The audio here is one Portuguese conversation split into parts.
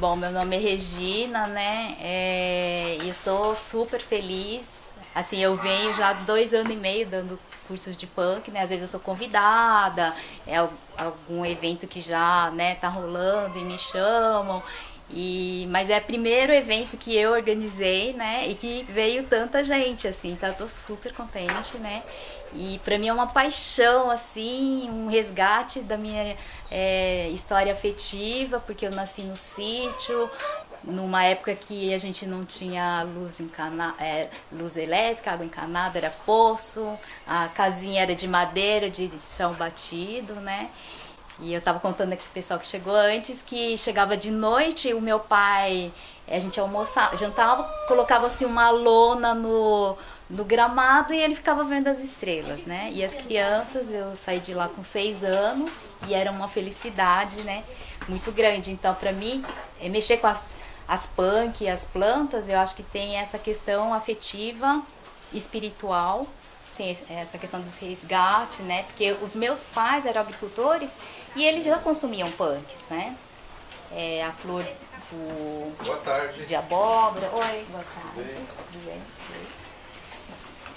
Bom, meu nome é Regina, né? É, e eu tô super feliz. Assim, eu venho já dois anos e meio dando cursos de punk, né? Às vezes eu sou convidada, é algum evento que já, né, tá rolando e me chamam. E, mas é o primeiro evento que eu organizei, né? E que veio tanta gente, assim, então eu tô super contente, né? E para mim é uma paixão, assim, um resgate da minha é, história afetiva, porque eu nasci no sítio, numa época que a gente não tinha luz, encana, é, luz elétrica, água encanada, era poço, a casinha era de madeira, de chão batido, né? E eu tava contando aqui pro pessoal que chegou antes que chegava de noite, o meu pai, a gente almoçava, jantava, colocava assim uma lona no no gramado e ele ficava vendo as estrelas, né? E as crianças, eu saí de lá com seis anos e era uma felicidade, né? Muito grande. Então, para mim, é mexer com as, as punk, as plantas, eu acho que tem essa questão afetiva, espiritual, tem essa questão dos resgate, né? Porque os meus pais eram agricultores e eles já consumiam punks, né? É, a flor do, boa tarde. de abóbora. Oi, boa tarde. Tudo bem?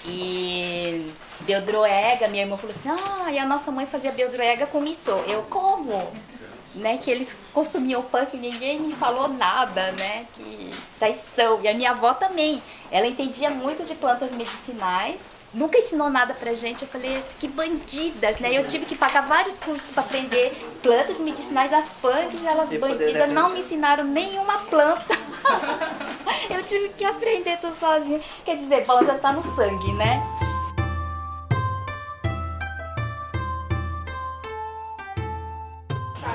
E beldroega, minha irmã falou assim, ah, e a nossa mãe fazia beldroega com missô. Eu, como? Né, que eles consumiam punk e ninguém me falou nada, né? Que traição. E a minha avó também. Ela entendia muito de plantas medicinais nunca ensinou nada pra gente. Eu falei, que bandidas, né? Eu tive que pagar vários cursos para aprender plantas medicinais, as punks, elas e bandidas não me ensinaram nenhuma planta. eu tive que aprender tudo sozinha. Quer dizer, bom, já tá no sangue, né?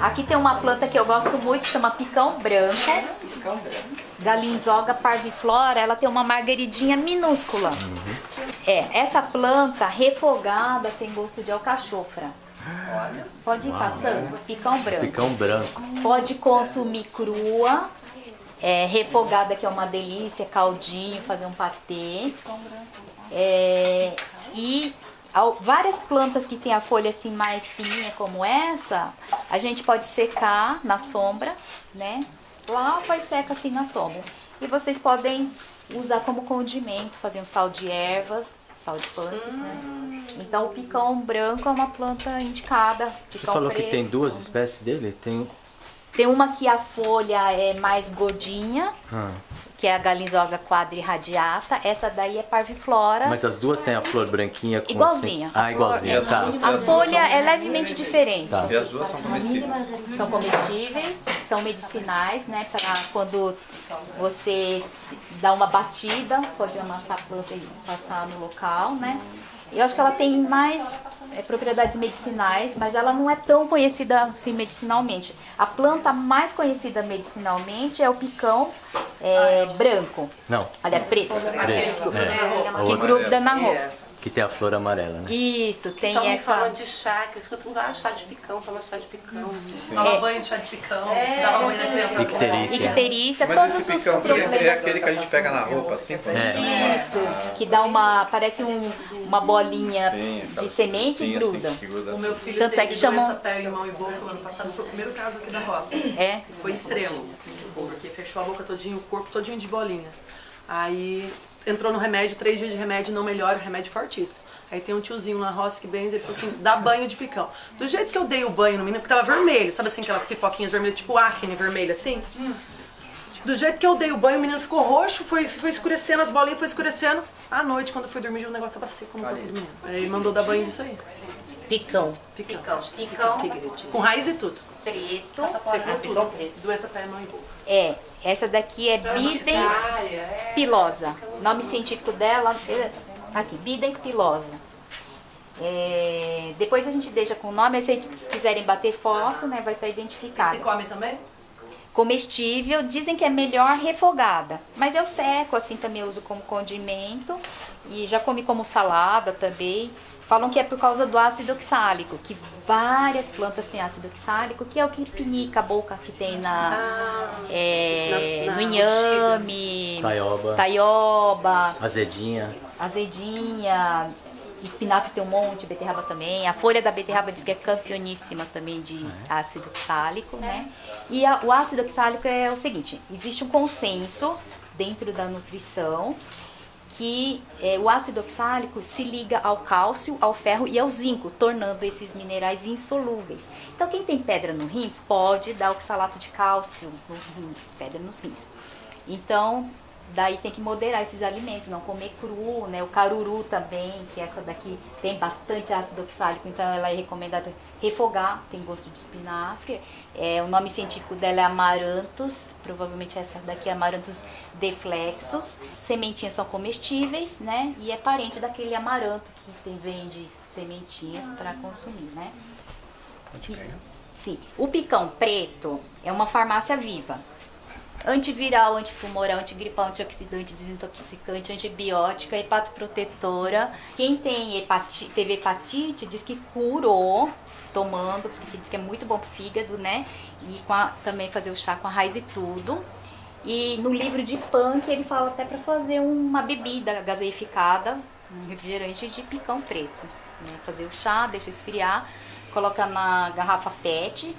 Aqui tem uma planta que eu gosto muito, chama picão branco. Picão branco. Galinzoga parviflora, ela tem uma margaridinha minúscula. Uhum. É, essa planta refogada tem gosto de alcachofra. Olha. Pode ir Uau, passando, né? picão branco. Picão branco. Pode consumir crua, é, refogada que é uma delícia, caldinho, fazer um patê. É, e várias plantas que tem a folha assim mais fininha como essa, a gente pode secar na sombra, né? Lava e seca assim na sombra. E vocês podem usar como condimento, fazer um sal de ervas, sal de punks, né? hum. né? Então o picão branco é uma planta indicada. Você falou preto, que tem duas espécies dele? Tem tem uma que a folha é mais gordinha, ah que é a galinzoga quadrirradiata. Essa daí é parviflora. Mas as duas têm a flor branquinha com Igualzinha. Assim... Ah, igualzinha, tá. A folha é levemente diferente. Tá. E as duas são comestíveis. São comestíveis, são medicinais, né? Para quando você dá uma batida, pode amassar a planta e passar no local, né? Eu acho que ela tem mais é, propriedades medicinais, mas ela não é tão conhecida assim medicinalmente. A planta mais conhecida medicinalmente é o picão é, branco. Não. Aliás, preto. Preto. É. Que gruda na roupa. Que tem a flor amarela, né? Isso, tem então, essa... falando de chá, que eu escuto, ah, chá de picão, toma chá de picão. Toma é. banho de chá de picão, é. dava banho na criança. Icterícia. Icterícia, Mas todos esse picão é aquele que a gente pega na roupa, assim? É. Isso, que dá uma, parece um, uma bolinha Sim, de semente e gruda. Assim, gruda. O meu filho Tanto teve é que chamam... doença pele, mão e boca no ano passado, foi o primeiro caso aqui da roça. É? Foi extremo, assim, porque fechou a boca todinho, o corpo todinho de bolinhas. Aí entrou no remédio, três dias de remédio, não melhora, remédio fortíssimo. Aí tem um tiozinho na roça que benze, ele falou assim, dá banho de picão. Do jeito que eu dei o banho no menino, porque tava vermelho, sabe assim, aquelas pipoquinhas vermelhas, tipo acne vermelho assim? Do jeito que eu dei o banho, o menino ficou roxo, foi, foi escurecendo, as bolinhas foi escurecendo. À noite, quando eu fui dormir, o negócio tava seco no corpo do menino. Aí ele mandou dar banho disso aí. Picão. Picão. Picão. Com raiz e tudo. Preto. Tudo. Doença pé, mão e boca. É, essa daqui é Bidens pilosa. Nome científico dela, aqui, Bidens pilosa. É, depois a gente deixa com o nome, se quiserem bater foto, né, vai estar identificado. E se come também? Comestível, dizem que é melhor refogada, mas eu seco, assim também uso como condimento e já comi como salada também. Falam que é por causa do ácido oxálico, que várias plantas têm ácido oxálico, que é o que pinica a boca que tem na, ah, é, na, na no inhame, taioba, taioba, azedinha, azedinha. Espinafre tem um monte, beterraba também. A folha da beterraba diz que é campeoníssima também de ácido oxálico, né? E a, o ácido oxálico é o seguinte, existe um consenso dentro da nutrição que é, o ácido oxálico se liga ao cálcio, ao ferro e ao zinco, tornando esses minerais insolúveis. Então, quem tem pedra no rim pode dar oxalato de cálcio no rim, pedra nos rins. Então, daí tem que moderar esses alimentos, não comer cru, né? O caruru também, que essa daqui tem bastante ácido oxálico, então ela é recomendada refogar, tem gosto de espinafre. É, o nome científico dela é Amaranthus, provavelmente essa daqui é Amaranthus deflexus. Sementinhas são comestíveis, né? E é parente daquele amaranto que tem, vende sementinhas para consumir, né? Sim. O picão preto é uma farmácia viva antiviral, antitumoral, antigripal, antioxidante, desintoxicante, antibiótica, hepatoprotetora. Quem tem hepatite, teve hepatite diz que curou tomando, porque diz que é muito bom pro fígado, né? E a, também fazer o chá com a raiz e tudo. E no livro de punk ele fala até para fazer uma bebida gaseificada, um refrigerante de picão preto. Né? Fazer o chá, deixa esfriar, coloca na garrafa PET,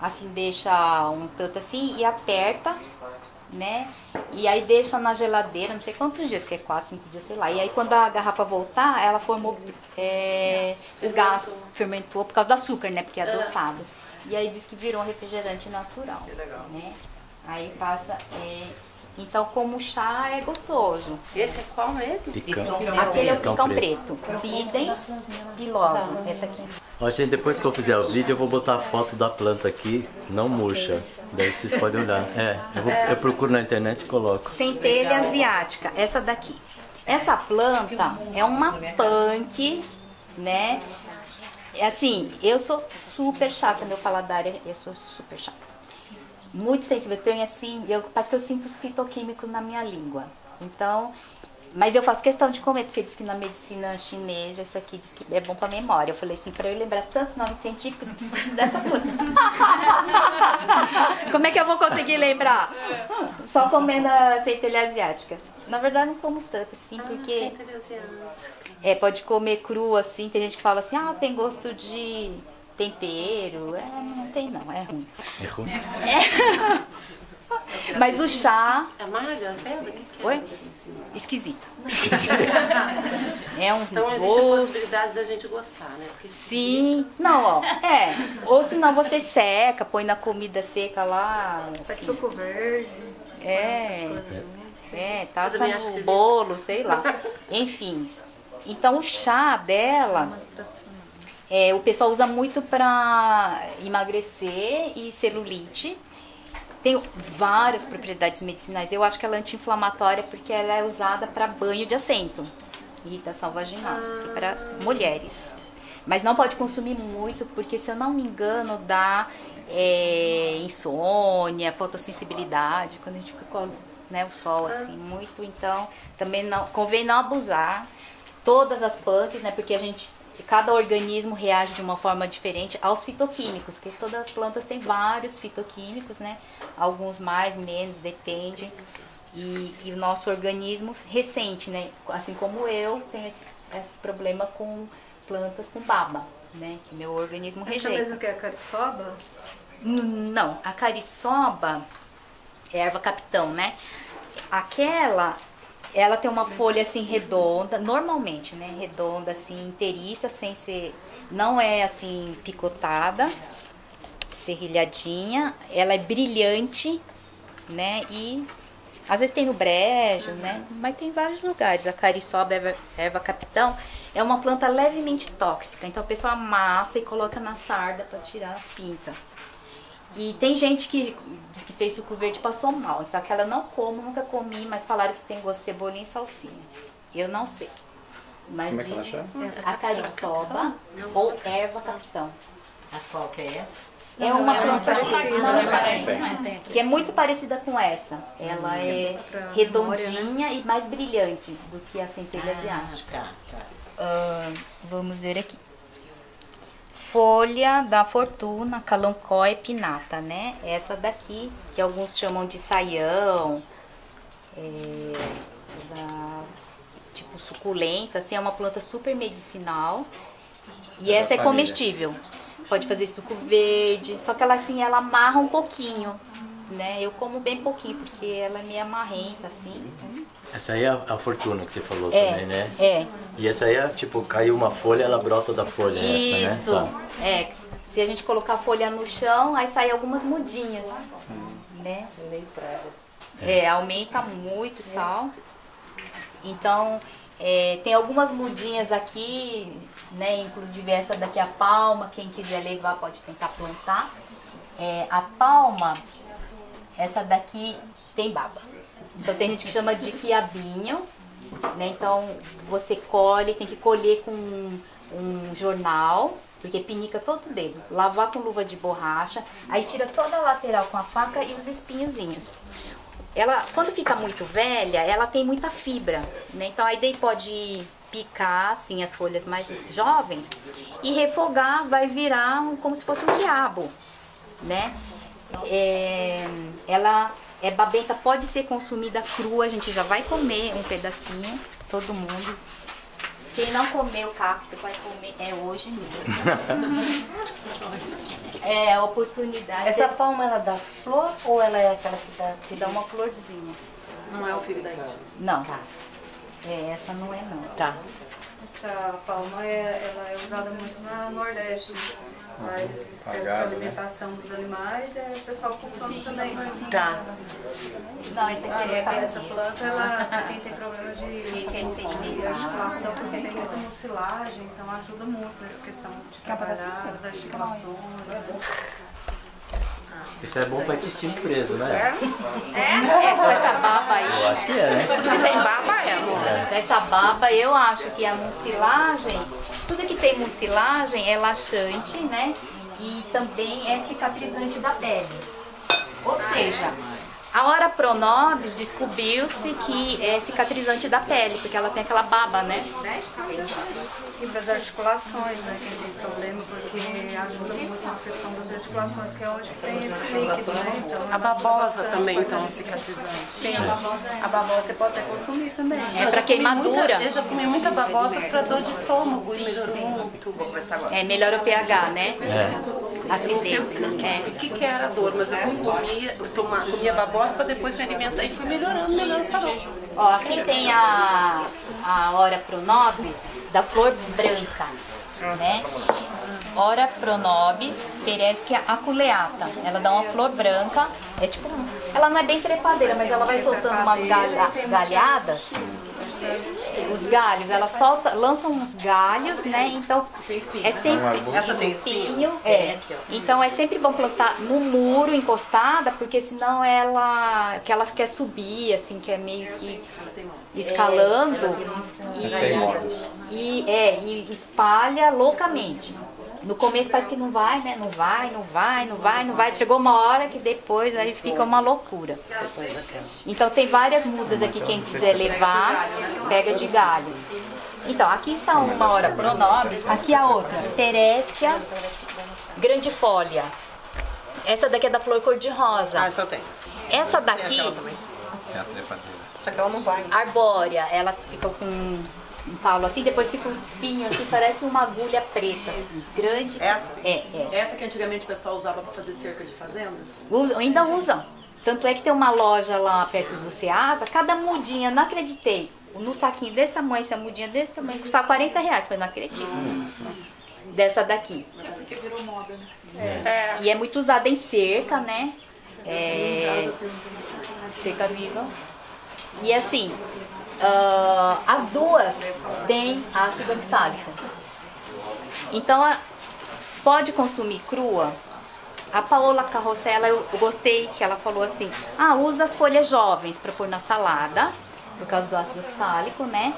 assim deixa um tanto assim e aperta né? E aí deixa na geladeira, não sei quantos dias, se é 4, 5 dias, sei lá. E aí quando a garrafa voltar, ela formou é, o gás, fermentou por causa do açúcar, né? Porque é adoçado. E aí diz que virou um refrigerante natural. Que legal. Né? Aí passa. É, então, como chá é gostoso. Esse é qual mesmo? Picão. Aquele é o picão preto. Bidens pilosa. Essa aqui. Ó, gente, depois que eu fizer o vídeo, eu vou botar a foto da planta aqui, não murcha. Daí vocês podem olhar. É, eu, vou, eu procuro na internet e coloco. Centelha asiática, essa daqui. Essa planta é uma punk, né? É assim, eu sou super chata, meu paladar, é, eu sou super chata muito sensível. Eu tenho assim, eu, parece que eu sinto os fitoquímicos na minha língua. Então, mas eu faço questão de comer, porque diz que na medicina chinesa isso aqui diz que é bom pra memória. Eu falei assim, pra eu lembrar tantos nomes científicos, eu preciso dessa planta. Como é que eu vou conseguir lembrar? Só comendo a centelha asiática. Na verdade, não como tanto, assim, porque. É, pode comer cru, assim. Tem gente que fala assim, ah, tem gosto de tempero. É, não tem não, é ruim. É ruim? É. Mas o chá. Amarga, sério? Oi? Esquisita. é um Então existe a possibilidade da gente gostar, né? Porque Sim. Não, ó. É. Ou senão você seca, põe na comida seca lá. Assim. Faz suco verde. É. É, tá no bolo, sei lá. Enfim. Então o chá dela é, o pessoal usa muito para emagrecer e celulite. Tem várias propriedades medicinais. Eu acho que ela é anti-inflamatória porque ela é usada para banho de assento, irritação vaginal, ah. para mulheres. Mas não pode consumir muito porque, se eu não me engano, dá é, insônia, fotossensibilidade, quando a gente fica com né, o sol assim ah. muito. Então, também não convém não abusar. Todas as punks, né? Porque a gente que cada organismo reage de uma forma diferente aos fitoquímicos, que todas as plantas têm vários fitoquímicos, né? Alguns mais, menos, depende. E, e o nosso organismo recente, né? Assim como eu, tenho esse, esse problema com plantas com baba, né? Que meu organismo rejeita. Essa mesmo que é a cariçoba? Não, a cariçoba é erva capitão, né? Aquela ela tem uma folha assim redonda, normalmente, né? Redonda, assim, inteiriça, sem ser. Não é assim picotada, serrilhadinha. Ela é brilhante, né? E às vezes tem no brejo, né? Mas tem vários lugares. A cariçoba, erva, erva capitão, é uma planta levemente tóxica. Então a pessoa amassa e coloca na sarda para tirar as pintas. E tem gente que diz que fez suco verde e passou mal. Então aquela não como, nunca comi, mas falaram que tem gosto de cebolinha e salsinha. Eu não sei. Mas Como é que ela chama? A cariçoba ou erva capitão. A qual que é essa? É uma planta que é muito parecida com essa. Ela hum. é redondinha e mais brilhante do que a centelha ah, asiática. Uh, vamos ver aqui folha da fortuna, calancói pinata, né? Essa daqui, que alguns chamam de saião, é, da tipo suculenta, assim, é uma planta super medicinal. E É essa é comestível. Pode fazer suco verde, só que ela assim, ela amarra um pouquinho, né? Eu como bem pouquinho, porque ela é meio amarrenta, assim. Essa aí é a, a fortuna que você falou É, também, né? é. E essa aí é tipo, caiu uma folha, ela brota da folha, Isso, essa, né? Tá. é. Se a gente colocar a folha no chão, aí sai algumas mudinhas, né? É, aumenta muito e tal. Então, é, tem algumas mudinhas aqui, né? Inclusive essa daqui é a palma, quem quiser levar pode tentar plantar. É, a palma, essa daqui tem baba. Então tem gente que chama de quiabinho, né? Então você colhe, tem que colher com um, um jornal, porque pinica todo o dedo. Lavar com luva de borracha, aí tira toda a lateral com a faca e os espinhozinhos. Ela, quando fica muito velha, ela tem muita fibra, né? Então aí daí pode picar assim as folhas mais jovens e refogar, vai virar um- como se fosse um quiabo, né? É, ela é babenta, pode ser consumida crua, a gente já vai comer um pedacinho, todo mundo. Quem não comeu cacto vai comer é hoje mesmo. é a oportunidade. Essa palma ela dá flor ou ela é aquela que dá. que dá uma florzinha. Não é o filho da Índia. Não. É, essa não é não. Tá. Essa palma é, ela é usada muito na Nordeste. De Pagado, né? alimentação dos animais e o pessoal consome também. Mas Tá. Não, esse aqui é essa, essa essa planta, ela, pra quem tem problema de, Quem tem de articulação, porque tem muita mucilagem, então ajuda muito nessa questão de trabalhar as articulações. né? Isso é bom pra intestino preso, né? É, com essa baba aí. Eu acho que é, né? Tem baba é, amor. Dessa baba, eu acho que a mucilagem, tem mucilagem é laxante, né? E também é cicatrizante da pele. Ou seja, a hora pronobis descobriu-se que é cicatrizante da pele, porque ela tem aquela baba, né? E para as articulações, né? Quem tem problema, porque ajuda muito na questão das articulações, que é onde tem esse líquido, né? Então, A babosa também, então, cicatrizante. Sim, a babosa você pode até consumir também. É pra queimadura. eu já comi muita babosa pra dor de estômago e melhorou muito. É, melhora o pH, né? Acidez. É. O que, que era a dor? Mas eu não comia, eu toma- comia babosa pra depois me alimentar e fui melhorando, melhorando, sarou. Ó, aqui tem a, a Hora Pronobis da flor branca, né? Hora Pronobis peresquia aculeata. Ela dá uma flor branca, é tipo, ela não é bem trepadeira, mas ela vai soltando umas galha- galhadas. Os galhos, ela solta, lança uns galhos, né? Então é sempre Essa tem espinho, é. Então é sempre bom plantar no muro encostada, porque senão ela que elas quer subir, assim, que é meio que escalando é e, e é e espalha loucamente. No começo parece que não vai, né? Não vai, não vai, não vai, não vai. Chegou uma hora que depois aí fica uma loucura. Então tem várias mudas aqui, quem quiser levar, pega de galho. Então, aqui está uma hora pronobis, aqui a outra, Teresquia grandifólia. Essa daqui é da flor cor-de-rosa. Ah, essa eu tenho. Essa daqui, É. Só que ela não vai. arbórea, ela fica com um talo assim, depois fica um espinho assim, parece uma agulha preta, assim, grande. Essa? É, é. Essa que antigamente o pessoal usava pra fazer cerca de fazendas? Usam, ainda usam. Tanto é que tem uma loja lá perto do Ceasa, cada mudinha, não acreditei. No saquinho desse tamanho, essa mudinha desse tamanho, custa 40 reais, mas não acredito. Dessa daqui. É. E é muito usada em cerca, né? É, cerca viva. E assim, ah, as duas têm ácido oxálico. Então, pode consumir crua. A Paola Carrossela, eu gostei que ela falou assim: ah, usa as folhas jovens para pôr na salada, por causa do ácido oxálico, né?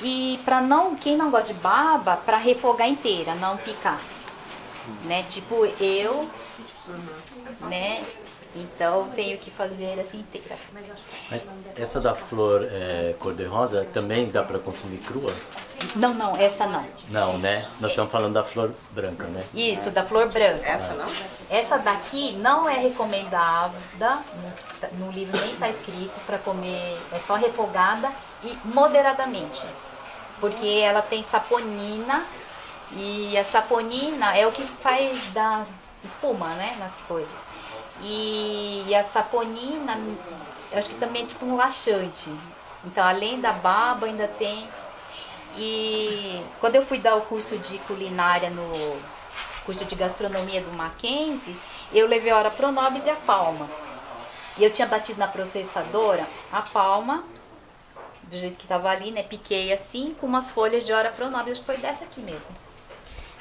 E para não, quem não gosta de baba, para refogar inteira, não picar. Né? Tipo, eu né? Então tenho que fazer assim inteira. Mas essa da flor é, cor-de-rosa também dá para consumir crua? Não, não, essa não. Não, né? Nós estamos falando da flor branca, né? Isso, da flor branca. Essa não? Essa daqui não é recomendada, no, no livro nem está escrito para comer, é só refogada e moderadamente. Porque ela tem saponina e a saponina é o que faz dar espuma, né, nas coisas. E, e a saponina, eu acho que também é tipo um laxante. Então, além da baba, ainda tem. E quando eu fui dar o curso de culinária no curso de gastronomia do Mackenzie, eu levei a hora pronobis e a palma. E eu tinha batido na processadora a palma, do jeito que estava ali, né? Piquei assim, com umas folhas de hora pronobis, acho que foi dessa aqui mesmo.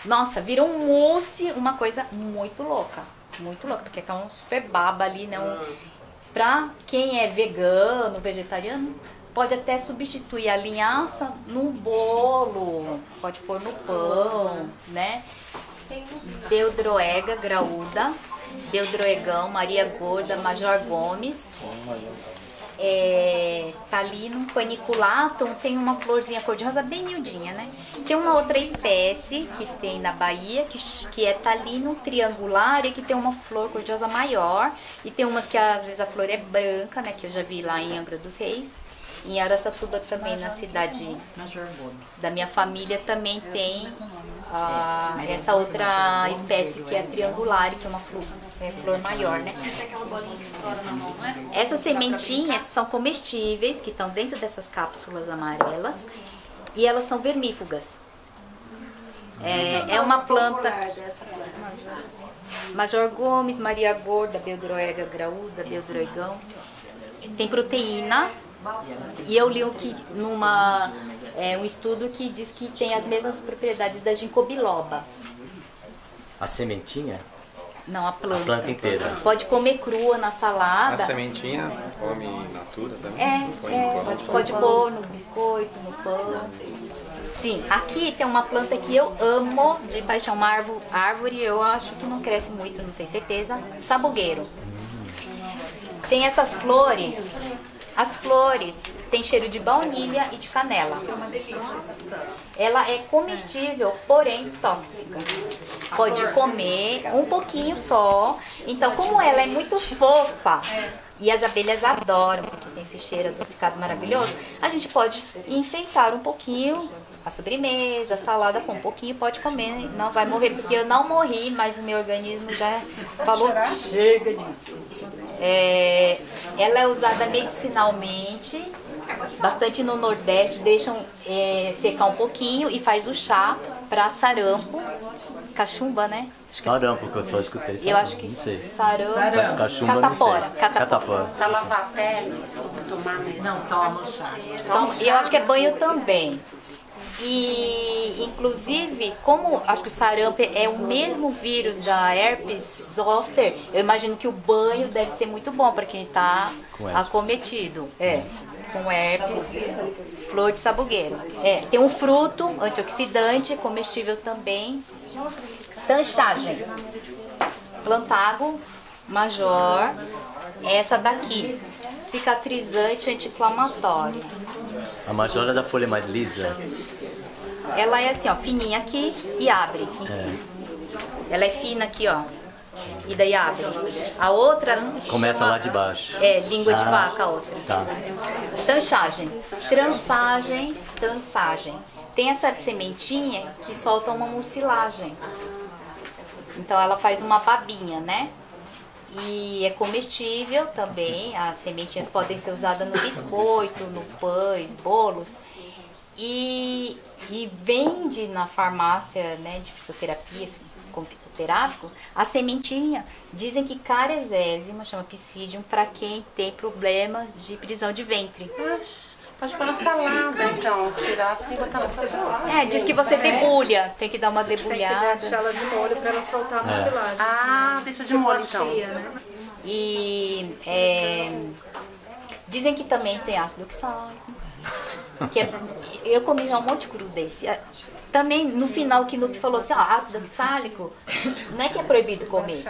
Nossa, virou um mousse, uma coisa muito louca. Muito louca, porque é um super baba ali, né? Um, pra quem é vegano, vegetariano, pode até substituir a linhaça no bolo, pode pôr no pão, né? Beldroega graúda, Beldroegão, Maria Gorda, Major Gomes, é, Talinum paniculatum, tem uma florzinha cor-de-rosa bem miudinha, né? Tem uma outra espécie que tem na Bahia, que, que é Talinum triangular e que tem uma flor cor-de-rosa maior. E tem umas que às vezes a flor é branca, né? Que eu já vi lá em Angra dos Reis. Em Araçatuba também, na cidade da minha família, também tem ah, essa outra espécie que é triangular, que é uma flor, é flor maior, né? Essa é aquela bolinha que estoura na mão, não é? Essas sementinhas são comestíveis, que estão dentro dessas cápsulas amarelas, e elas são vermífugas. É, é uma planta. dessa planta. Major Gomes, Maria Gorda, Beldroega graúda, Beldroegão. Tem proteína. E eu li um que numa é, um estudo que diz que tem as mesmas propriedades da ginkgo biloba. A sementinha? Não, a planta. A planta inteira. Pode comer crua na A salada. sementinha come natura também? É, Põe é, pão. pode, pode pôr no biscoito, no pão. Sim, aqui tem uma planta que eu amo de paixão, uma árvore, árvore eu acho que não cresce muito, não tenho certeza. Sabugueiro. Tem essas flores. As flores têm cheiro de baunilha e de canela. Ela é comestível, porém tóxica. Pode comer um pouquinho só. Então, como ela é muito fofa e as abelhas adoram, porque tem esse cheiro adocicado maravilhoso, a gente pode enfeitar um pouquinho a sobremesa, a salada com um pouquinho, pode comer, não vai morrer, porque eu não morri, mas o meu organismo já falou chega disso. É, ela é usada medicinalmente, bastante no Nordeste, deixam é, secar um pouquinho e faz o chá para sarampo, cachumba, né? Acho que é- Sarampo, que eu só escutei sarampo. eu acho que Não sei. sarampo, Mas cachumba catapora, não sei. catapora. Pra lavar a pele, tomar mesmo. Não, toma chá. Então, e eu acho que é banho também. E, inclusive, como acho que o sarampo é o mesmo vírus da herpes zoster, eu imagino que o banho deve ser muito bom para quem está acometido. É, com herpes, flor de sabugueiro. É, tem um fruto antioxidante, comestível também. Tanchagem. Plantago major. Essa daqui. Cicatrizante anti-inflamatório. A majora da folha é mais lisa. Ela é assim, ó, fininha aqui e abre em si. Ela é fina aqui, ó. E daí abre. A outra. Começa chama- lá de baixo. É, língua de Ah. vaca a outra. Tá. Tanchagem. Trançagem, tançagem. Tem essa sementinha que solta uma mucilagem. Então ela faz uma babinha, né? E é comestível também. As sementinhas podem ser usadas no biscoito, no pães, bolos. E, e vende na farmácia né, de fitoterapia, fitoterápico, a sementinha. Dizem que caresésima, chama psidium, para quem tem problemas de prisão de ventre. Pode pôr na salada, então. Tirar assim e botar na salada. É, diz que você debulha, tem que dar uma Tem que debulhada. deixar ela de molho para ela soltar a mucilagem. Ah, deixa de molho, então. Né? E é, dizem que também tem ácido oxálico. Que é- eu comi já um monte de cru desse. Também no final que Nuke falou assim, ó, ácido oxálico, não é que é proibido comer.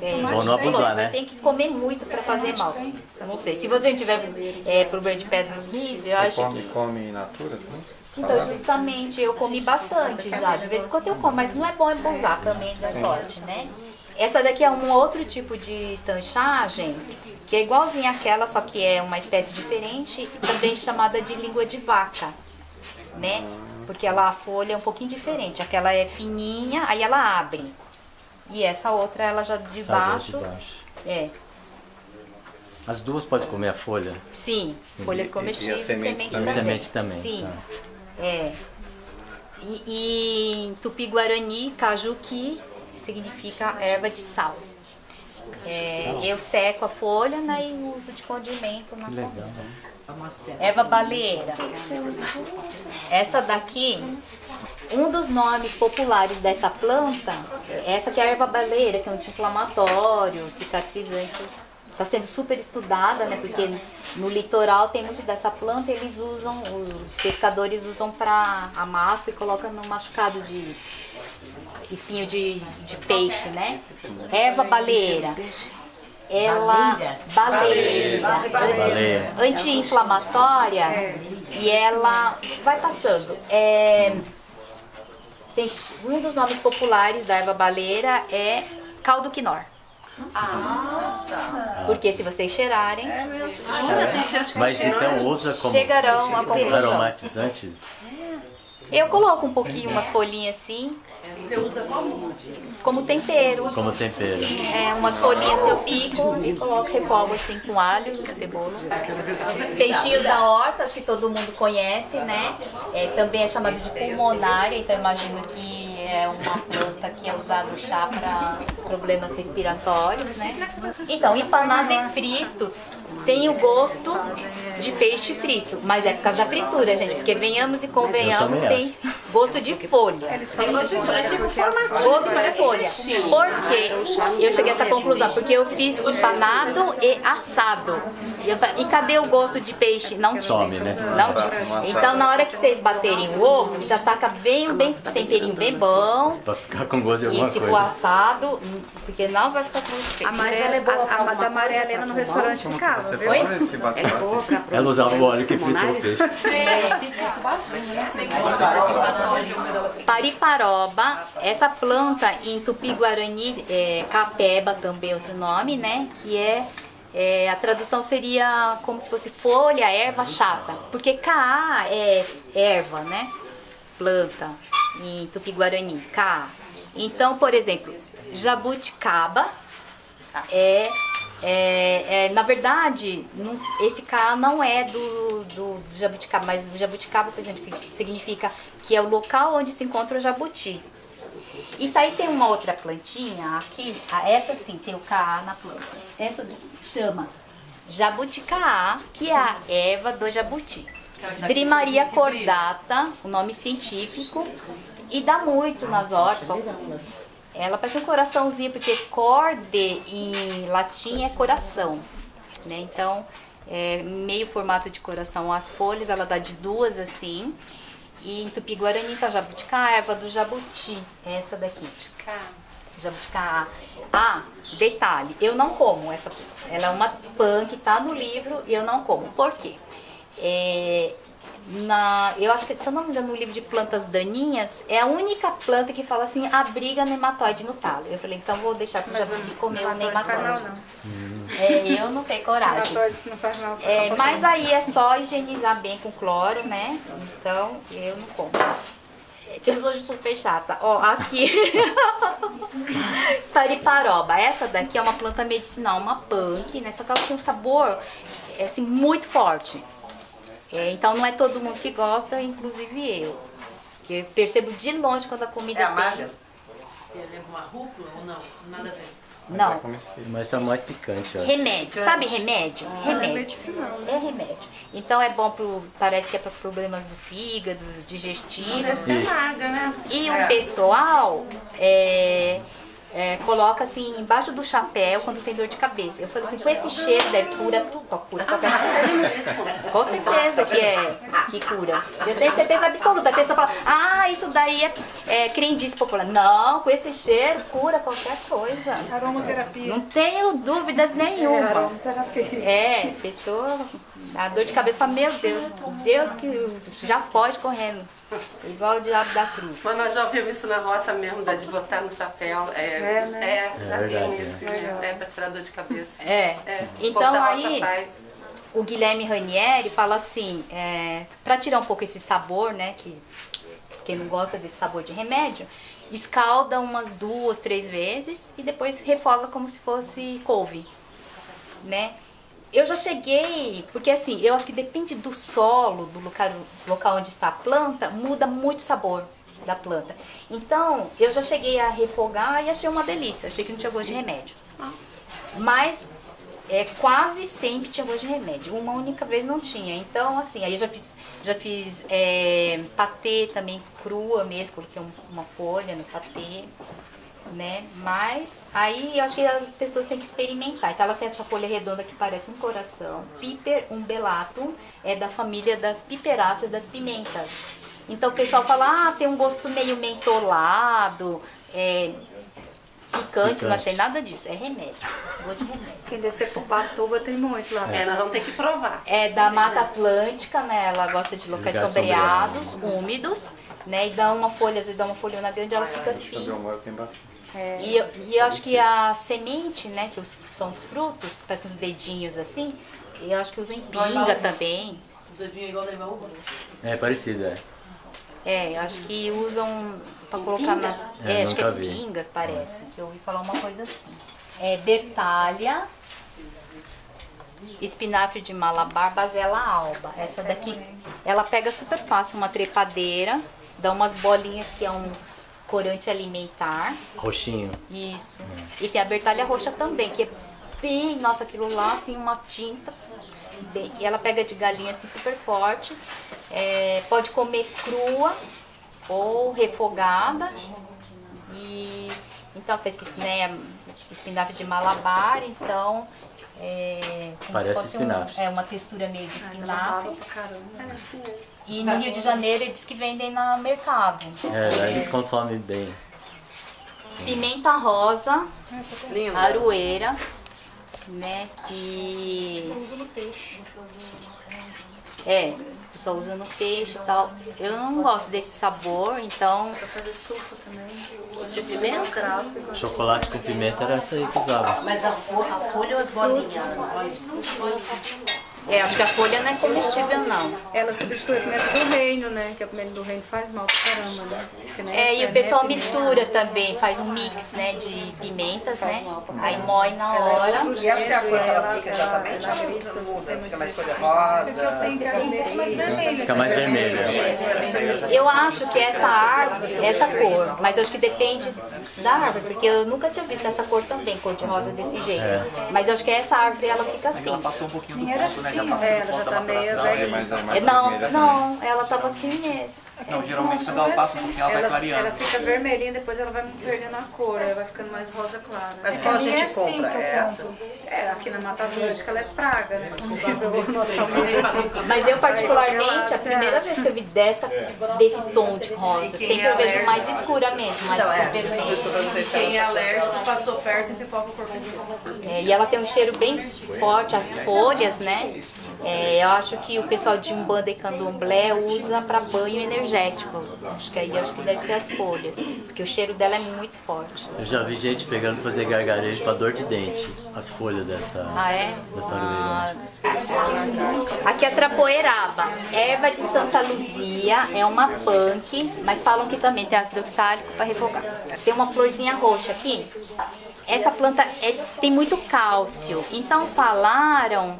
É, Bom não abusar, né? Tem que comer muito para fazer mal. Não sei. Se você não tiver é, problema de pedra nos rins, eu acho Come, que. come natura também? Então, justamente, eu comi bastante já. De vez em quando eu como, mas não é bom abusar também da sorte, né? Essa daqui é um outro tipo de tanchagem, que é igualzinha àquela, só que é uma espécie diferente, também chamada de língua de vaca, né? Porque ela, a folha é um pouquinho diferente. Aquela é fininha, aí ela abre. E essa outra, ela já de daí baixo. de baixo. É, As duas podem comer a folha? sim, folhas comestíveis, sementes semente também? também. Semente também, Sim, tá. é. E, e em tupi-guarani, cajuqui significa erva de sal. É, eu seco a folha né, e uso de condimento na comida. Erva baleeira. Essa daqui, um dos nomes populares dessa planta, essa que é a erva baleeira, que é um anti-inflamatório, cicatrizante. Está sendo super estudada, né? Porque no litoral tem muito dessa planta, eles usam, os pescadores usam para amassa e colocam no machucado de espinho de, de peixe, né? Erva baleeira. Ela baleeira, Baleia. anti-inflamatória e ela vai passando. É, tem um dos nomes populares da erva baleira é caldo quinor. Porque se vocês cheirarem, Mas então usa como chegarão a aromatizante? Eu coloco um pouquinho, umas folhinhas assim, Você usa como? como tempero. Como tempero. É, umas folhinhas eu pico e coloco, refogo assim com alho e cebola. Peixinho da horta, acho que todo mundo conhece, né? É, também é chamado de pulmonária, então eu imagino que é uma planta que é usada no chá para problemas respiratórios, né? Então, empanado e frito tem o gosto de peixe frito, mas é por causa da fritura, gente, porque venhamos e convenhamos, tem gosto de folha. Gosto de folha. Por quê? Eu cheguei a essa conclusão, porque eu fiz empanado e assado. E, eu falei, e cadê o gosto de peixe? Não tinha. Some, né? Não tinha. Então na hora que vocês baterem o ovo, já taca bem, bem temperinho bem bom. Pra ficar com gosto de E alguma se for assado, porque não vai ficar com gosto de peixe. A, Maria, a, a da Maria Helena no restaurante ficava, viu? esse bate-bate? Ela usava o óleo que fritou o peixe. Pariparoba, essa planta em Tupi-Guarani, é, capeba também é outro nome, né? Que é, é, a tradução seria como se fosse folha, erva chata. Porque caá é erva, né? Planta em Tupi-Guarani, caá. Então, por exemplo, jabuticaba é, é, é, na verdade, não- esse K não é do, do, do jabuticaba, mas o jabuticaba, por exemplo, sig- significa que é o local onde se encontra o jabuti. E tá aí tem uma outra plantinha aqui, essa sim, tem o Ka na planta. Essa chama jabuticaá, que é a erva do jabuti. Drimaria cordata, o nome científico, e dá muito nas hortas. Ela parece um coraçãozinho, porque corde em latim é coração, né? Então, é meio formato de coração as folhas, ela dá de duas assim. E em Tupi-Guarani, jabuticá, erva do jabuti, essa daqui. Jabuticá. Ah, detalhe, eu não como essa Ela é uma pan que tá no livro e eu não como. Por quê? É, na, eu acho que, se eu não me engano, no livro de plantas daninhas, é a única planta que fala assim, abriga nematóide no talo. Eu falei, então vou deixar pro jabuti comer o Não nematóide. não. É, eu não tenho coragem. Não faz mal. É, mas aí é só higienizar bem com cloro, né? Então eu não que eu sou super chata. Ó, aqui. Pariparoba. Essa daqui é uma planta medicinal, uma punk, né? Só que ela tem um sabor assim, muito forte. É, então não é todo mundo que gosta, inclusive eu. Que eu percebo de longe quando a comida É tem. amarga? Ele leva uma rúcula ou não? Nada a ver. Não. Mas é mais picante, ó. Remédio, sabe remédio? Remédio. É remédio. Então é bom pro. Parece que é para problemas do fígado, digestivos. Isso. E o pessoal é, é, coloca assim embaixo do chapéu quando tem dor de cabeça. Eu falei assim, com esse cheiro deve cura tudo, cura qualquer coisa. Com certeza que é que cura. Eu tenho certeza absoluta. A pessoa fala, ah, isso daí é, é crendice popular. Não, com esse cheiro cura qualquer coisa. Aromaterapia. Não tenho dúvidas nenhuma. Aromaterapia. É, pessoa, a dor de cabeça fala, meu Deus, Deus que já foge correndo. Igual o diabo da cruz. Mas nós já ouvimos isso na roça mesmo, da de botar no chapéu. É, É, né? é, já É verdade, vimos isso. É, pra tirar dor de cabeça. É. É, Então aí, o Guilherme Ranieri fala assim, é, para tirar um pouco esse sabor, né, que quem não gosta desse sabor de remédio, escalda umas duas, três vezes e depois refoga como se fosse couve, né? Eu já cheguei, porque assim, eu acho que depende do solo, do local, local onde está a planta, muda muito o sabor da planta. Então, eu já cheguei a refogar e achei uma delícia, achei que não tinha gosto de remédio. Mas é, quase sempre tinha gosto de remédio. Uma única vez não tinha. Então, assim, aí eu já fiz, já fiz é, patê também crua mesmo, coloquei um- uma folha no patê, né? Mas aí eu acho que as pessoas têm que experimentar. Então ela tem essa folha redonda que parece um coração. Piper umbelatum é da família das piperáceas das pimentas. Então o pessoal fala, ah, tem um gosto meio mentolado, é, picante, não achei nada disso. É remédio, gosto de remédio. Quem descer por Patuba tem muito lá. É, nós vamos ter que provar. É da Mata Atlântica, né? Ela gosta de locais sombreados, úmidos, né? E dá uma folha, às vezes dá uma folhona grande, ela fica assim. tem bastante. E, eu- e eu acho que a semente, né? Que os- são os frutos, parecem uns dedinhos assim. E eu acho que usam em pinga também. Os dedinhos igual da Ivaúva. É parecido, é. É, eu acho que usam pra colocar na. É, É, acho que é vi. pinga, parece. Que eu ouvi falar uma coisa assim. É Bertalha, espinafre de malabar, basela alba. Essa daqui, ela pega super fácil uma trepadeira, dá umas bolinhas que é um corante alimentar. Roxinho. Isso. E tem a bertalha roxa também, que é bem, nossa, aquilo lá, assim, uma tinta. Bem, e ela pega de galinha assim super forte. É, pode comer crua ou refogada. E então fez que né, espinafre de malabar, então é, como se Parece fosse um- espinafre. é uma textura meio de espinafre. Caramba. E no Rio de Janeiro diz que vendem no mercado. É, lá eles consomem bem. Pimenta rosa, Lindo. aroeira, né? Que. É, o pessoal usa no peixe e tal. Eu não gosto desse sabor, então. Pra fazer suco também. De pimenta? Chocolate com pimenta era essa aí que usava. Mas a, fo a folha é bolinha. É, acho que a folha não é comestível, não. Ela substitui a pimenta do reino, né? Que a pimenta do reino faz mal pra caramba, né? Nem É, e o pimenta, pessoal nem mistura também, faz um mix, né, de pimentas, né? Aí moe na hora. E essa é a cor que ela Ela- fica ela- exatamente ela o muda? sistema Fica mais cor de rosa? Fica mais vermelha. Eu acho que essa árvore, essa cor, mas eu acho que depende da árvore, porque eu nunca tinha visto essa cor também, cor de rosa desse jeito. Mas eu acho que essa árvore ela fica assim. Passou um pouquinho do ponto, né? Assim, é, ela já tá meio velha. é É, mais Não, não, ela tava assim mesmo. Não, geralmente quando ela passa um pouquinho, ela vai Ela, clareando. ela fica vermelhinha, depois ela vai perdendo a cor, ela vai ficando mais rosa clara. Mas É, qual a gente é assim compra? que É essa? É, aqui na Mata Atlântica ela é praga, né? Como diz o nosso amigo. Mas eu particularmente, a primeira vez que eu vi dessa, desse tom de rosa, sempre eu vejo mais escura mesmo, mais Não, é. vermelho. Quem é alérgico passou perto e pipoca o corpo É, e ela tem um cheiro bem forte, as folhas, né? É, eu acho que o pessoal de Umbanda e Candomblé usa para banho energético. Acho que aí acho que deve ser as folhas, porque o cheiro dela é muito forte. Eu já vi gente pegando pra fazer gargarejo pra dor de dente. As folhas dessa. Ah, é? Dessa Ah, aqui é trapoeiraba, erva de Santa Luzia, é uma punk, mas falam que também tem ácido oxálico para refogar. Tem uma florzinha roxa aqui. Essa planta é- tem muito cálcio, então falaram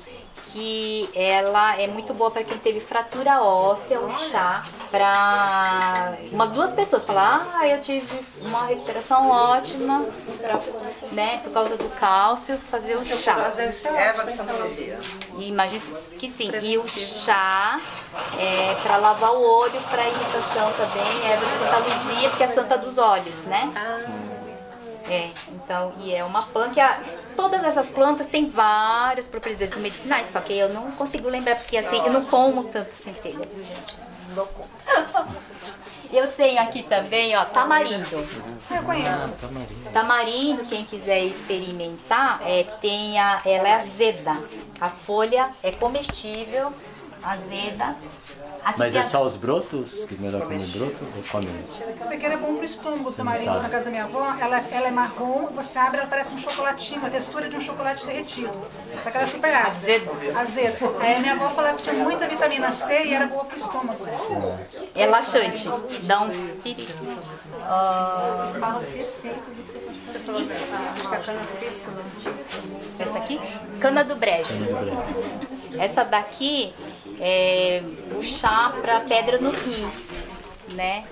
que ela é muito boa para quem teve fratura óssea, o chá, para umas duas pessoas falaram, ah, eu tive uma recuperação ótima, pra, né, por causa do cálcio, fazer o chá. Eva de Santa Luzia. Imagino que sim. E o chá é para lavar o olho, para irritação também, é erva de Santa Luzia, porque é a santa dos olhos, né? É, então, e é uma punk. a- Todas essas plantas têm várias propriedades medicinais, só que eu não consigo lembrar, porque assim, eu não como tanto centelha, viu, gente? Não dou conta. Eu tenho aqui também, ó, tamarindo. Eu conheço. Tamarindo, quem quiser experimentar, é, tem a, ela é azeda. A folha é comestível, azeda. Aqui Mas tem é a- só os brotos? Que melhor comer broto ou come? Isso aqui era bom pro estômago, tamarindo na casa da minha avó. Ela, ela é marrom, você abre, ela parece um chocolatinho, a textura de um chocolate derretido. Só que ela é super ácida. Azedo. Azedo. Aí a minha avó falava que tinha muita vitamina C e era boa pro estômago. É laxante. Dá um piriri. Ah, Fala as receitas do que você pode Você falou, acho que a cana fresca. essa aqui? Cana do brejo. Essa daqui é chá para pedra nos rins, né?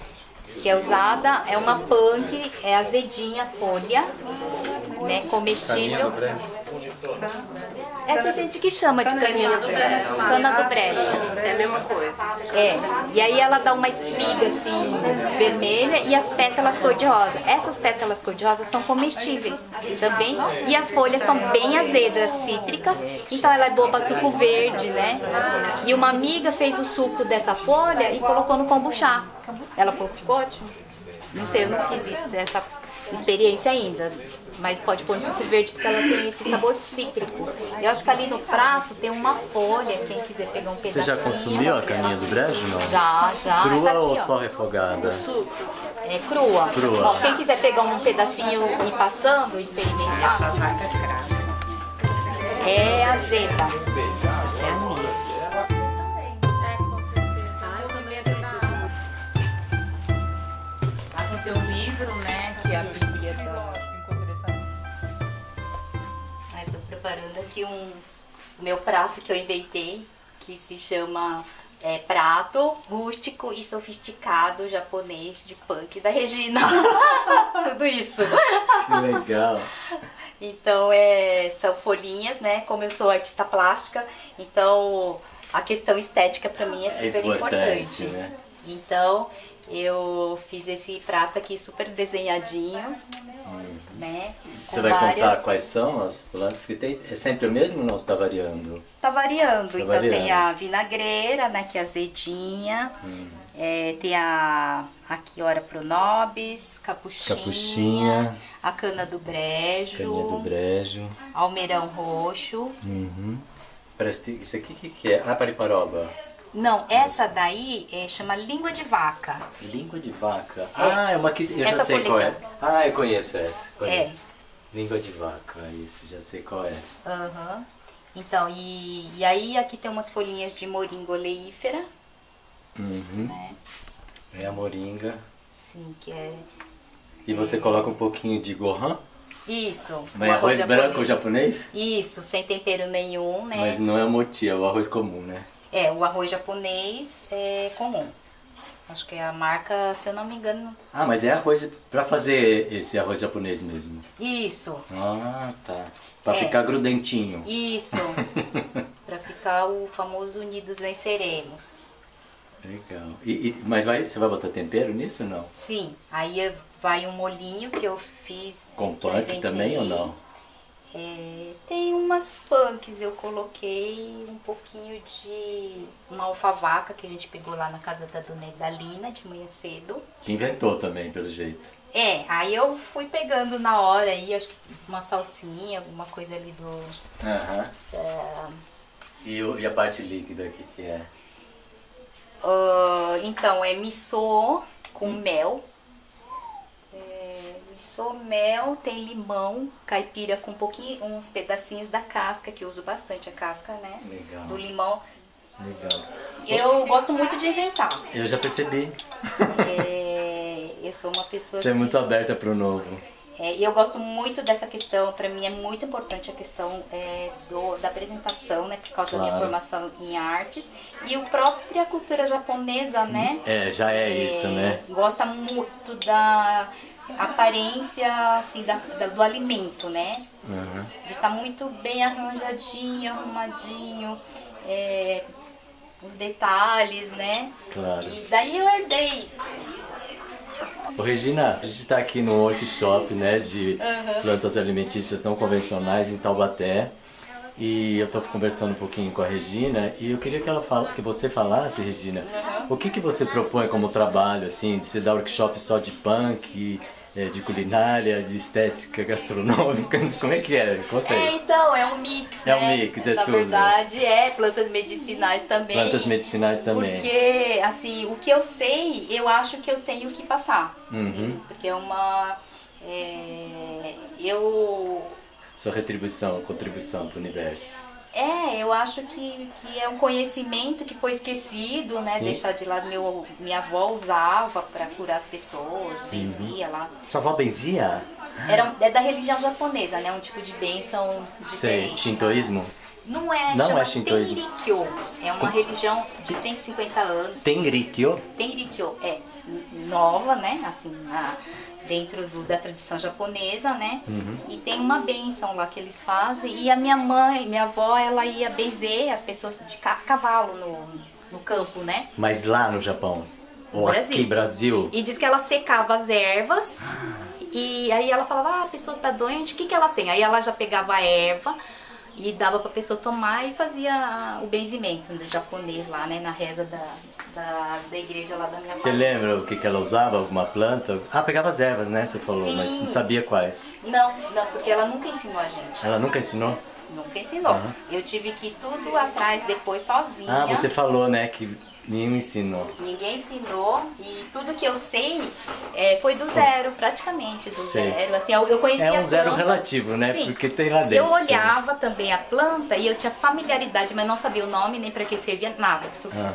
Que é usada, é uma punk, é azedinha folha, né? Comestível. É tem gente que chama de caninha do brejo. Cana do brejo. É a mesma coisa. É, e aí ela dá uma espiga assim vermelha e as pétalas cor-de-rosa. Essas pétalas cor-de-rosa são comestíveis também e as folhas são bem azedas, cítricas, então ela é boa para suco verde, né? E uma amiga fez o suco dessa folha e colocou no kombucha. Ela falou que ficou ótimo. Não sei, eu não fiz isso, essa experiência ainda. Mas pode pôr no suco verde porque ela tem esse sabor cítrico. Eu acho que ali no prato tem uma folha, quem quiser pegar um pedacinho. Você já consumiu a caninha do brejo, não? Já, já. Crua Tá aqui, ou ó. só refogada? É crua. Crua. Ó, quem quiser pegar um pedacinho e ir passando, experimentar. É azeda. É a minha. Aqui tem um livro, né? Preparando aqui um meu prato que eu inventei, que se chama é, prato rústico e sofisticado japonês de punk da Regina. Tudo isso. Que legal. Então, é, são folhinhas, né? Como eu sou artista plástica, então a questão estética para mim é É super importante, importante. né? Então, eu fiz esse prato aqui super desenhadinho, né? Você vai contar várias- quais são as plantas que tem? É sempre o mesmo ou não está variando? Tá variando. então variando. tem a vinagreira, né? Que é azedinha. Hum. É, tem a aqui ora pronobis, capuchinha, Capuchinha. a cana do brejo, Caninha do brejo. almeirão roxo. Uhum. Parece que- isso aqui o que, que é? Ah, pariparoba. Não, essa daí é, chama língua de vaca. Língua de vaca. Ah, é uma que. Eu já Essa sei folha qual é. Ah, eu conheço essa. Conheço. É. Língua de vaca, isso, já sei qual é. Aham. Então, e, e aí aqui tem umas folhinhas de moringa oleífera, Uhum. né? É a moringa. Sim, que é E você coloca um pouquinho de gohan? isso. Mas é arroz japonês. branco japonês? Isso, sem tempero nenhum, né? Mas não é moti, é o arroz comum, né? É, o arroz japonês é comum. Acho que é a marca, se eu não me engano. Ah, mas é arroz pra fazer esse arroz japonês mesmo. Isso, Ah, tá. Pra É. ficar grudentinho. isso. pra ficar o famoso Unidos Venceremos. Legal. E, e- mas vai, você vai botar tempero nisso ou não? Sim, aí vai um molhinho que eu fiz. Com punk também ou não? É, tem umas punks, eu coloquei um pouquinho de uma alfavaca que a gente pegou lá na casa da dona Edalina de manhã cedo. Que inventou também, pelo jeito. É, aí eu fui pegando na hora aí, acho que uma salsinha, alguma coisa ali do. Aham. é, E, o- e a parte líquida, o que, que é? ah, então, é miso com mel. É, miso, mel, tem limão, caipira com um pouquinho, uns pedacinhos da casca, que eu uso bastante a casca, né? Legal. Do limão. Legal. Eu gosto muito de inventar. Eu já percebi. É, eu sou uma pessoa Você é assim, muito aberta pro novo. é, e eu gosto muito dessa questão, para mim é muito importante a questão é, do, da apresentação, né, por causa da minha Claro. formação em artes. E a própria cultura japonesa, né? É, já é, é, isso, né? Gosta muito da aparência, assim, da, da- do alimento, né? Uhum. De estar muito bem arranjadinho, arrumadinho, é, os detalhes, né? Claro. E daí eu herdei Ô, Regina, a gente está aqui no workshop né, de Uhum. plantas alimentícias não convencionais em Taubaté. E eu tô conversando um pouquinho com a Regina e eu queria que ela fala, que você falasse, Regina, o que que você propõe como trabalho, assim, de você dar workshop só de punk, de culinária, de estética gastronômica, como é que é? Conta É, aí. então, é um mix, É né? um mix, é Na tudo. verdade, é plantas medicinais também. Plantas medicinais também. Porque, assim, o que eu sei, eu acho que eu tenho que passar. Uhum. assim, porque é uma. é, eu. Sua retribuição, contribuição para o universo. É, eu acho que, que é um conhecimento que foi esquecido, né? Sim. Deixar de lado. Meu, minha avó usava para curar as pessoas, Uhum. benzia lá. Sua avó benzia? Era, é da religião japonesa, né? Um tipo de bênção Sei, diferente. shintoísmo? Não é, Não chama é shintoísmo. Tenrikyo. É uma religião de 150 anos. Tenrikyo? Tenrikyo é nova, né? Assim, na- dentro do- da tradição japonesa, né? Uhum. E tem uma benção lá que eles fazem. E a minha mãe, minha avó, ela ia benzer as pessoas de ca- cavalo no, no campo, né? Mas lá no Japão? No Ou aqui, Brasil? E diz que ela secava as ervas e aí ela falava, ah, a pessoa tá doente, o que, que ela tem? Aí ela já pegava a erva e dava pra pessoa tomar e fazia o benzimento do japonês lá, né, na reza da, da, da igreja lá da minha Você lembra o que, que ela usava? Alguma planta? Ah, pegava as ervas, né? Você falou, Sim. mas não sabia quais. Não, não, porque ela nunca ensinou a gente. Ela nunca ensinou? Nunca ensinou. Aham. Eu tive que ir tudo atrás depois sozinha. Ah, você falou, né, que nenhum ensinou. Ninguém ensinou e tudo que eu sei é, foi do zero, praticamente do Sei. zero. Assim, eu, eu conhecia É um zero relativo, né? Sim. Porque tem lá dentro. Eu olhava também a planta e eu tinha familiaridade, mas não sabia o nome nem para que servia nada.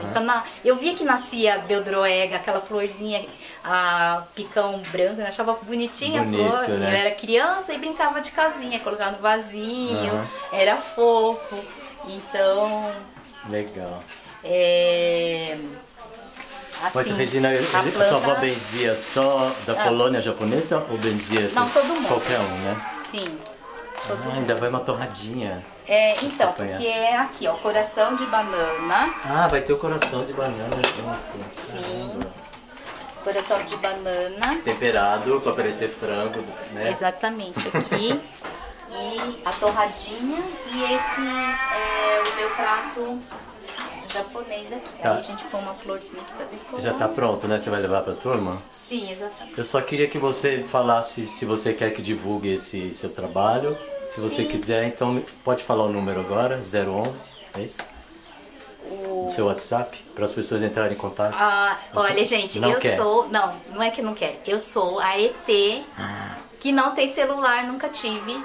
Então na- eu via que nascia beldroega, aquela florzinha, a picão branco, eu achava bonitinha Bonito, a flor. né? Eu era criança e brincava de casinha, colocava no vasinho, era fofo. Então, Legal. É, Mas, assim, Regina, a ele- sua planta- avó benzia só da Ah. colônia japonesa ou benzia Não, to- todo mundo. qualquer um, né? Sim. Ah, ainda vai uma torradinha. É, então, Acompanhar. porque é aqui, ó, coração de banana, Ah, vai ter o coração de banana junto. Sim. coração de banana, Temperado para parecer frango, né? exatamente aqui, e a torradinha, e esse é o meu prato japonês aqui. Tá. Aí a gente põe uma florzinha aqui pra decorar. Já tá pronto, né? Você vai levar pra turma? Sim, exatamente. Eu só queria que você falasse se você quer que divulgue esse seu trabalho. Se você Sim. quiser, então pode falar o número agora, 011, é isso? O... Seu WhatsApp, para as pessoas entrarem em contato. Ah, Você olha, gente, eu quer? sou. Não, não é que não quer. Eu sou a ET que não tem celular, nunca tive.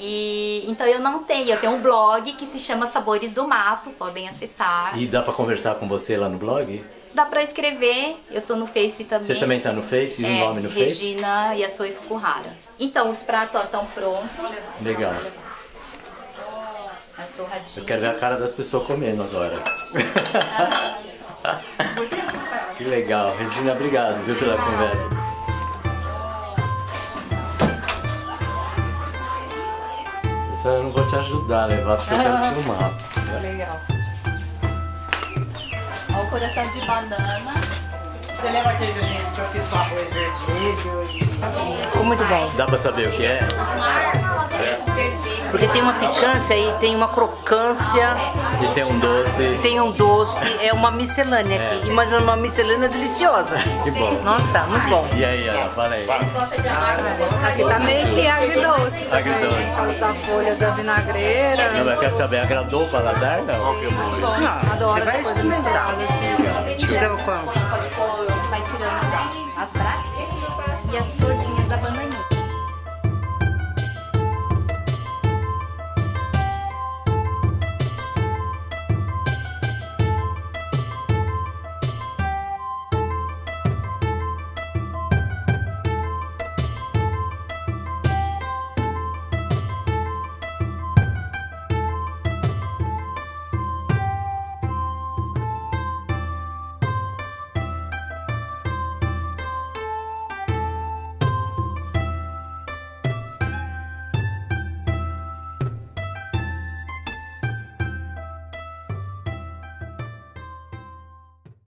E então eu não tenho. Eu tenho um blog que se chama Sabores do Mato, podem acessar. E dá pra conversar com você lá no blog? Dá pra escrever, eu tô no Face também. Você também tá no Face e o é, nome no Face? Regina Yasui Fukuhara. Então, os pratos estão prontos. Legal. As torradinhas. Eu quero ver a cara das pessoas comendo agora. que legal. Regina, obrigado, viu, pela conversa. Eu não vou te ajudar a levar porque eu quero filmar. Legal. Ó, o coração de banana. Você lembra aquele que a gente tinha feito com arroz vermelho? Ficou muito bom. Dá pra saber o que é? Porque tem uma picância e tem uma crocância, E tem um doce. tem um doce, é uma miscelânea aqui, mas é uma miscelânea deliciosa. Que bom. Nossa, muito bom. E aí, Ana, fala aí. Aqui tá meio que agridoce. Agridoce. Por causa da folha da vinagreira. Não, mas quer saber, agradou o paladar? Não? Adoro Você essa vai coisa misturada assim. Deixa eu ver quanto. Vai tirando